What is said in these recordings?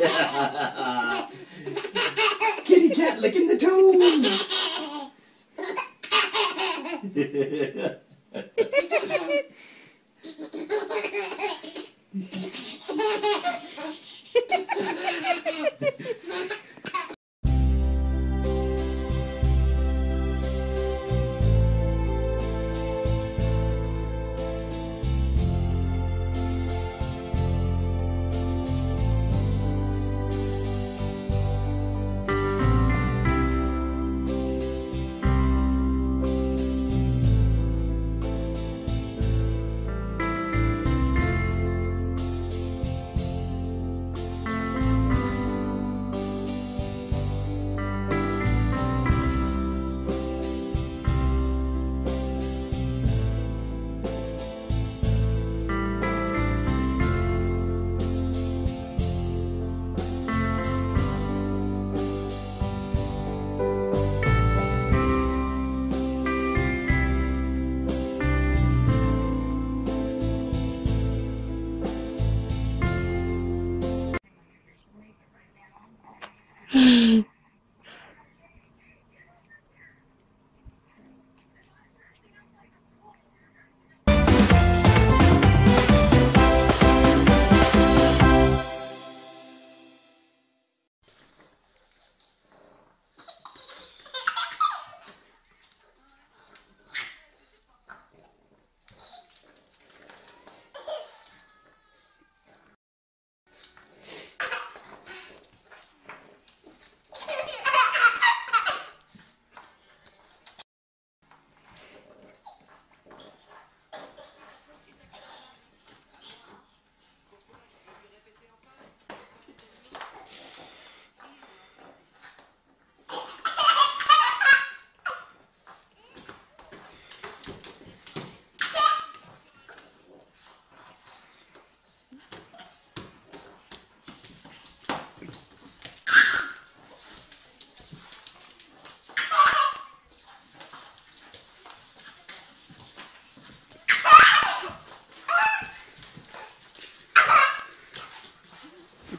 Kitty cat licking the toes.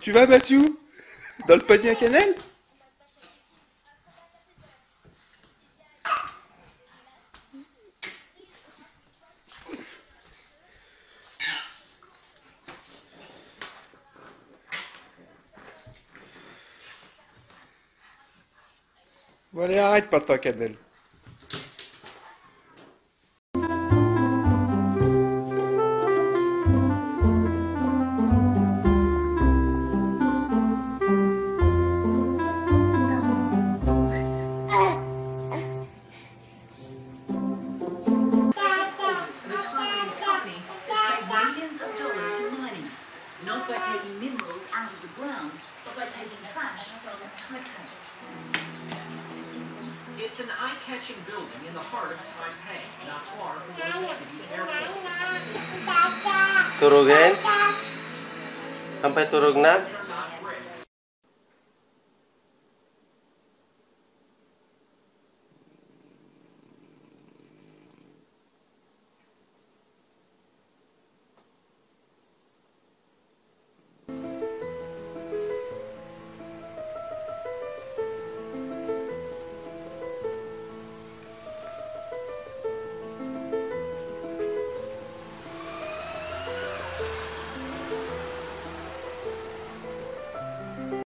Tu vas, Mathieu? Dans le panier à cannelle? Bon allez, arrête maintenant, cannelle. By taking trash from Taipei. It's an eye-catching building in the heart of Taipei, not far from one of the city's airports. Turugin? Sampai turug?